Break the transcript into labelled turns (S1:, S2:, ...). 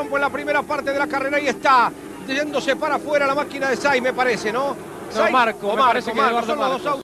S1: en la primera parte de la carrera y está yéndose para afuera la máquina de Sainz, me parece, ¿no?
S2: No, Marco, me parece que Eduardo
S1: son los dos autos